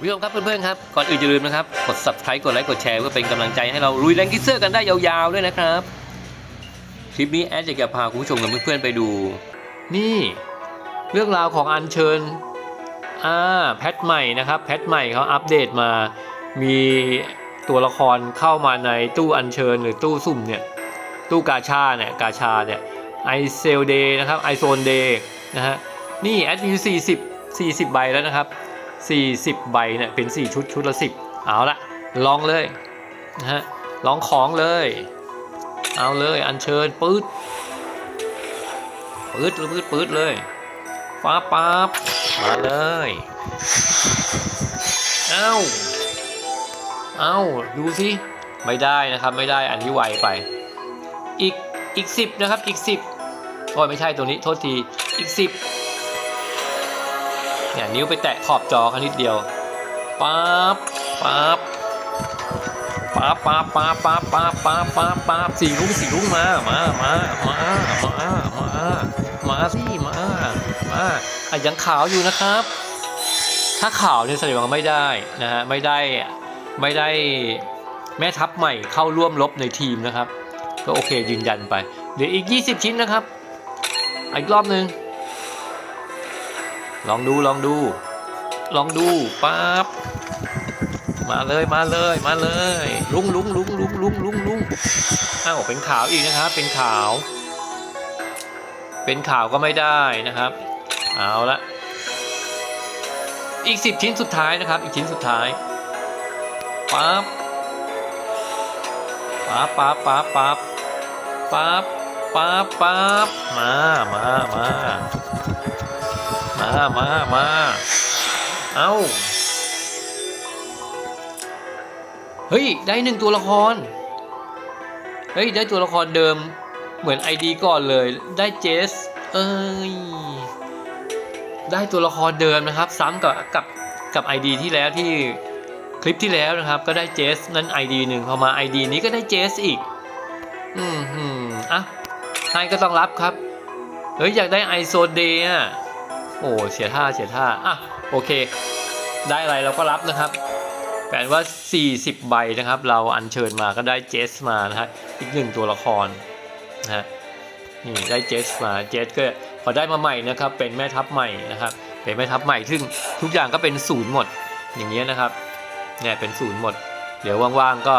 ผู้ชมครับเพื่อนๆครับก่อนอื่นอย่าลืมนะครับกด subscribe กดไลค์กดแชร์เพื่อเป็นกำลังใจให้เราลุย Langrisser กันได้ยาวๆด้วยนะครับคลิปนี้แอดอยากจะพาคุณผู้ชมกับเพื่อนๆไปดู นี่ เรื่องราวของอัญเชิญอ่า patch ใหม่นะครับ patch ใหม่เขาอัปเดตมา มีตัวละครเข้ามาในตู้อัญเชิญหรือตู้สุ่มเนี่ยตู้กาชาเนี่ยกาชาเนี่ยไอเซลเดย์นะครับไอโซนเดย์นะฮะนี่แอดมี40 40 ใบแล้วนะครับ 40 ใบเนี่ยเป็น 4 ชุดชุดละ 10 เอาละลองเลยนะฮะลองของเลย เอาเลยอัญเชิญปื๊ดปื๊ดปื๊ดปื๊ดเลยฟ้าปั๊บมาเลยเอ้าเอ้าดูสิไม่ได้นะครับไม่ได้อันที่ไวไป อีกอีกสิบนะครับอีกสิบโอ้ยไม่ใช่ตัวนี้โทษทีอีกสิบ เนี่ยนิ้วไปแตะขอบจอกันนิดเดียวปั๊บปั๊บปั๊บปั๊บปั๊บปั๊บปั๊บปั๊บปั๊บปั๊บสี่ลุ้งสี่ลุ้งมามามามามามามาสิมามาอะยังขาวอยู่นะครับ ถ้าขาวเนี่ยแสดงว่าไม่ได้นะฮะไม่ได้ไม่ได้แม่ทัพใหม่เข้าร่วมรบในทีมนะครับ ก็โอเคยืนยันไป เดี๋ยวอีก 20 ชิ้นนะครับ อีกรอบหนึ่ง ลองดูลองดู ลองดูปั๊บมาเลยมาเลยมาเลยลุงลุงลุงลุงลุงลุงลุงอ้าวเป็นขาวอีกนะครับ เป็นขาว เป็นขาวก็ไม่ได้นะครับ เอาละอีก10ชิ้นสุดท้ายนะครับ อีกชิ้นสุดท้ายปั๊บปั๊บปั๊บปั๊บปั๊บปั๊บปั๊บปั๊บมามามา มามามาเอาเฮ้ย ได้หนึ่งตัวละคร เฮ้ย ได้ตัวละครเดิม เหมือนไอดีก่อนเลย ได้เจส เอ้ย ได้ตัวละครเดิมนะครับ ซ้ำกับกับกับไอดีที่แล้วที่คลิปที่แล้วนะครับ ก็ได้เจส นั่นไอดีหนึ่งพอมาไอดีนี้ก็ได้เจสอีก อืมหืมอะให้ก็ต้องรับครับ เฮ้ย อยากได้ไอโซเดย์อะ โอ้เสียท่าเสียท่าอะโอเค ได้อะไรเราก็รับนะครับแปลว่า 40 ใบนะครับ เราอัญเชิญมาก็ได้เจสมานะฮะอีกหนึ่งตัวละครนะฮะนี่ได้เจสมาเจสก็พอได้มาใหม่นะครับ เป็นแม่ทัพใหม่นะครับ เป็นแม่ทัพใหม่ซึ่งทุกอย่างก็เป็นศูนย์หมดอย่างเงี้ยนะครับเนี่ยเป็นศูนย์หมด เดี๋ยวว่างๆก็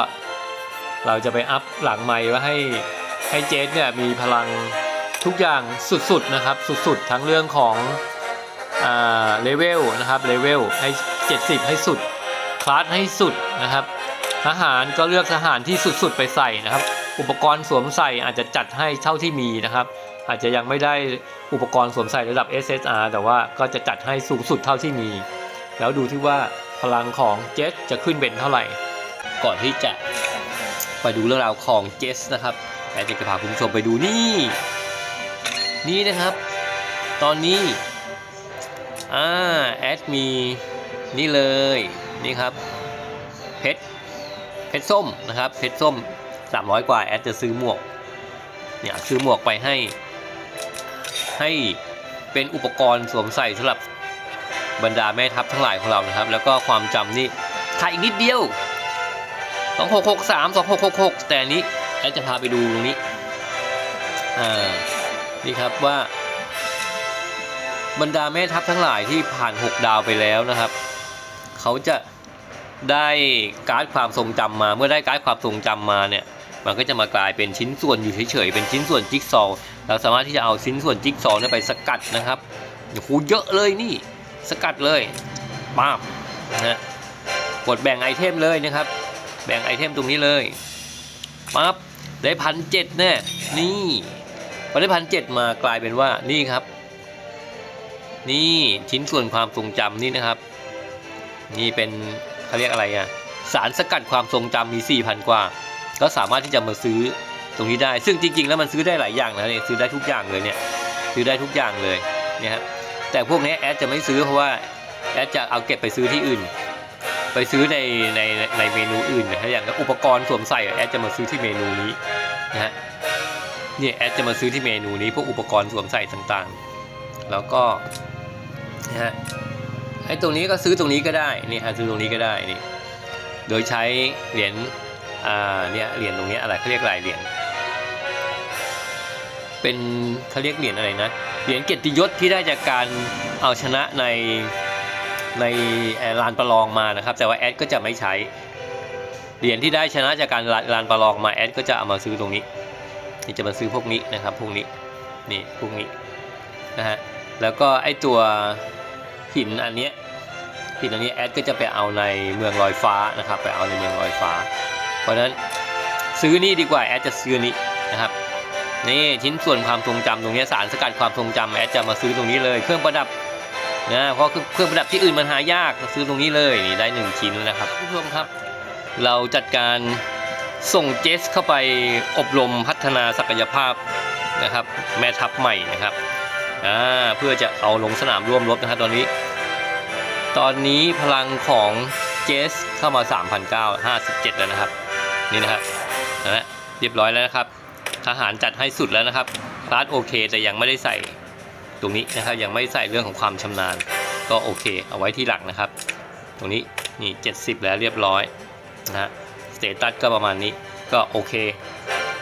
เราจะไปอัพหลังไม้ว่าให้ให้เจสเนี่ยมีพลังทุกอย่างสุดๆนะครับ สุดๆทั้งเรื่องของ เลเวลนะครับเลเวลให้ 70 ให้สุด คลาสให้สุดนะครับ ทหารก็เลือกทหารที่สุดๆไปใส่นะครับ อุปกรณ์สวมใส่อาจจะจัดให้เท่าที่มีนะครับ อาจจะยังไม่ได้อุปกรณ์สวมใส่ระดับ SSR แต่ว่าก็จะจัดให้สูงสุดเท่าที่มี แล้วดูที่ว่าพลังของเจสจะขึ้นเป็นเท่าไหร่ ก่อนที่จะไปดูเรื่องราวของเจสนะครับแอดจะพาคุณผู้ชมไปดูนี่ นี่นะครับ ตอนนี้ อ่าแอดมีนี่เลยนี่ครับเพชรเพชรส้มนะครับเพชรส้ม 300 กว่าแอดจะซื้อหมวกเนี่ยซื้อหมวกไปให้ ให้เป็นอุปกรณ์สวมใส่สำหรับบรรดาแม่ทัพทั้งหลายของเรานะครับ แล้วก็ความจำนี่ขาดอีกนิดเดียวสองหกหกสามสองหกหกหกแต่อันนี้แอดจะพาไปดูตรงนี้อ่านี่ครับว่า บรรดาแม่ทัพทั้งหลายที่ผ่าน 6 ดาวไปแล้วนะครับ เขาจะได้การ์ดความทรงจำมา เมื่อได้การ์ดความทรงจำมาเนี่ย มันก็จะมากลายเป็นชิ้นส่วนอยู่เฉยๆ เป็นชิ้นส่วนจิ๊กซอว์เราสามารถที่จะเอาชิ้นส่วนจิ๊กซอว์นี่ไปสกัดนะครับโอ้โหเยอะเลยนี่ สกัดเลยป้าบนะฮะกดแบ่งไอเทมเลยนะครับ แบ่งไอเทมตรงนี้เลยปั๊บได้พันเจ็ดแน่นี่พอได้พันเจ็ดมากลายเป็นว่านี่ครับ นี่ชิ้นส่วนความทรงจำนี่นะครับ นี่เป็นเขาเรียกอะไรอะสารสกัดความทรงจำมี4,000กว่า ก็สามารถที่จะมาซื้อตรงนี้ได้ ซึ่งจริง ๆ แล้วมันซื้อได้หลายอย่างนะเนี่ยซื้อได้ทุกอย่างเลยเนี่ยซื้อได้ทุกอย่างเลยเนี่ยครับแต่พวกนี้แอดจะไม่ซื้อเพราะว่าแอดจะเอาเก็บไปซื้อที่อื่น ไปซื้อในในในเมนูอื่นนะอย่างอุปกรณ์สวมใส่แอดจะมาซื้อที่เมนูนี้นะฮะเนี่ยแอดจะมาซื้อที่เมนูนี้พวกอุปกรณ์สวมใส่ต่างๆ แล้วก็ นะฮะไอ้ตรงนี้ก็ซื้อตรงนี้ก็ได้นี่ฮะซื้อตรงนี้ก็ได้นี่โดยใช้เหรียญอ่าเนี่ยเหรียญตรงนี้อะไรเขาเรียกลายเหรียญเป็นเขาเรียกเหรียญอะไรนะเหรียญเกียรติยศที่ได้จากการเอาชนะในในลานประลองมานะครับ แต่ว่าแอดก็จะไม่ใช้เหรียญที่ได้ชนะจากการลานลานประลองมาแอดก็จะเอามาซื้อตรงนี้นี่จะมาซื้อพวกนี้นะครับพวกนี้นี่พวกนี้นะฮะ แล้วก็ไอตัวหินอันเนี้ยหินอันนี้แอดก็จะไปเอาในเมืองลอยฟ้านะครับไปเอาในเมืองลอยฟ้า เพราะฉะนั้นซื้อนี่ดีกว่าแอดจะซื้อนี้นะครับนี่ชิ้นส่วนความทรงจำตรงนี้สารสกัดความทรงจำแอดจะมาซื้อตรงนี้เลยเครื่องประดับนะเพราะเครื่องประดับที่อื่นมันหายากซื้อตรงนี้เลยนี่ได้หนึ่งชิ้นแล้วนะครับผู้ชมครับ เราจัดการส่งเจสเข้าไปอบรมพัฒนาศักยภาพนะครับ แม่ทัพใหม่นะครับ อ่าเพื่อจะเอาลงสนามร่วมรบนะครับตอนนี้ ตอนนี้พลังของเจสเข้ามา 3,957 แล้วนะครับ นี่นะครับนะฮะเรียบร้อยแล้วนะครับทหารจัดให้สุดแล้วนะครับคลาสโอเคแต่ยังไม่ได้ใส่ตรงนี้นะครับยังไม่ใส่เรื่องของความชำนาญ ก็โอเค เอาไว้ที่หลังนะครับ ตรงนี้นี่ 70 แล้วเรียบร้อยนะฮะสเตตัสก็ประมาณนี้ก็โอเค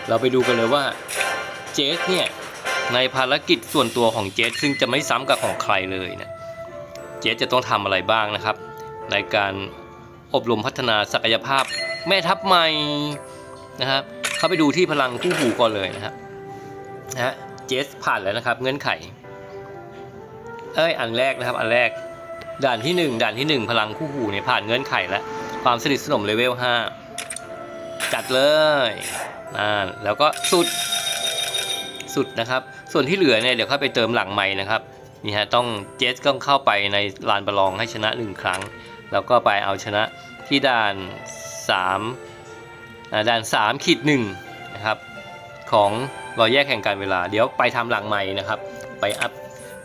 เราไปดูกันเลยว่าเจสเนี่ย ในภารกิจส่วนตัวของเจสซึ่งจะไม่ซ้ำกับของใครเลยนะเจสจะต้องทำอะไรบ้างนะครับ ในการอบรมพัฒนาศักยภาพแม่ทัพใหม่นะครับเข้าไปดูที่พลังคู่หูก่อนเลยนะครับนะฮะเจสผ่านแล้วนะครับเงื่อนไข เอ้ยอันแรกนะครับ อันแรกด่านที่ 1 ด่านที่ 1 พลังคู่หูเนี่ยผ่านเงื่อนไขแล้วความสนิทสนมเลเวล5จัดเลยอ่าแล้วก็สุด สุดนะครับ ส่วนที่เหลือเนี่ยเดี๋ยวค่อยไปเติมหลังใหม่นะครับนี่ฮะต้องเจสต้องเข้าไปในลานประลองให้ชนะ 1 ครั้ง แล้วก็ไปเอาชนะที่ด่าน3ด่าน3ขีดหนึ่งนะครับของรอยแยกแห่งการเวลา เดี๋ยวไปทำหลังใหม่นะครับ ไปอัพ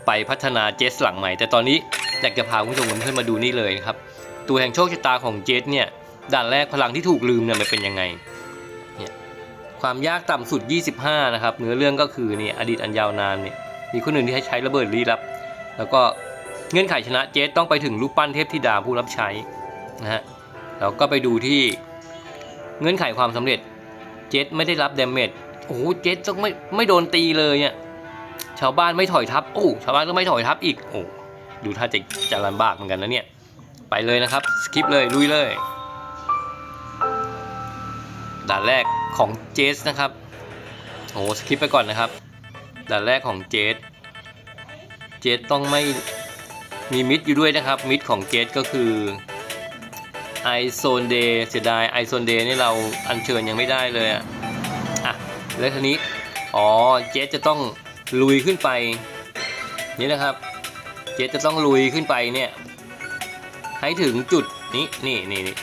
ไปพัฒนาเจสหลังใหม่ แต่ตอนนี้อยากจะพาคุณผู้ชมเพื่อนมาดูนี่เลยนะครับตัวแห่งโชคชะตาของเจสเนี่ยด่านแรกพลังที่ถูกลืมเนี่ยมันเป็นยังไง ความยากต่ำสุด 25 นะครับ เนื้อเรื่องก็คือนี่อดีตอันยาวนานเนี่ยมีคนหนึ่งที่ให้ใช้ระเบิดลี้ลับ แล้วก็เงื่อนไขชนะเจสต้องไปถึงรูปปั้นเทพธิดาผู้รับใช้นะฮะแล้วก็ไปดูที่เงื่อนไขความสำเร็จเจสไม่ได้รับ damage โอ้โหเจสต้องไม่ไม่โดนตีเลยอะชาวบ้านไม่ถอยทัพโอ้ชาวบ้านก็ไม่ถอยทัพอีกโอ้ดูถ้าจะจะลำบากเหมือนกันนะเนี่ยไปเลยนะครับ skip เลยลุยเลยด่านแรก ของเจสนะครับโอ้สคิปไปก่อนนะครับด่านแรกของเจสเจสต้องไม่มีมิดอยู่ด้วยนะครับ มิดของเจสก็คือไอโซนเดย์เสียดายไอโซนเดย์นี่เราอัญเชิญยังไม่ได้เลยอะอะแล้วทีนี้อ๋อเจสจะต้องลุยขึ้นไป นี่นะครับ เจสจะต้องลุยขึ้นไปเนี่ยให้ถึงจุดนี้นี่นี่นี่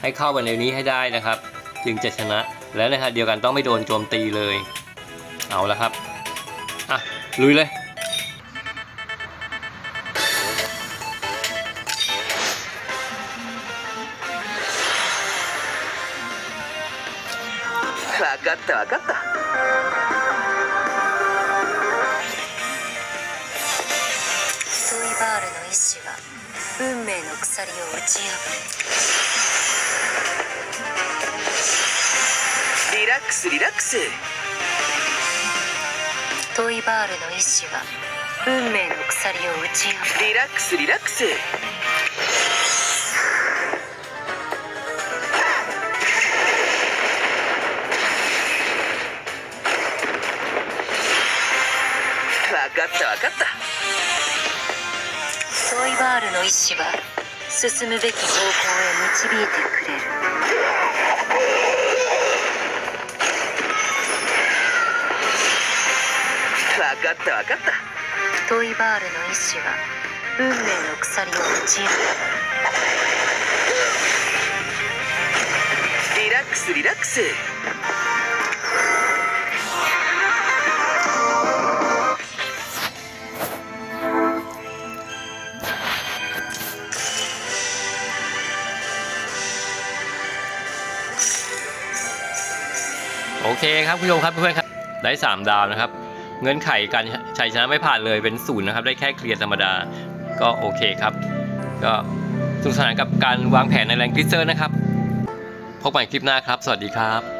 ให้เข้าไปในนี้ให้ได้นะครับ จึงจะชนะ แล้วนะครับเดียวกันต้องไม่โดนโจมตีเลย เอาละครับ อ่ะ ลุยเลย わかったわかったトイバールの意志は運命の鎖を打ち破リ ラックスリラックス。るトイバールの意志は運命の鎖を打ち破る。リラックスリラックス。わかったわかった。トイバールの意志は進むべき方向へ導いてくれるわかったわかったトイバールの意志は運命の鎖を打ち破るリラックスリラックスโอเคครับคุณผู้ชมครับเพื่อนๆครับ ได้ 3 ดาวนะครับ เงื่อนไขการชัยชนะไม่ผ่านเลยเป็นศูนย์นะครับ ได้แค่เคลียร์ธรรมดาก็โอเคครับ ก็สนุกสนานกับการวางแผนในแรงกริเซอร์นะครับ พบกันใหม่คลิปหน้าครับ สวัสดีครับ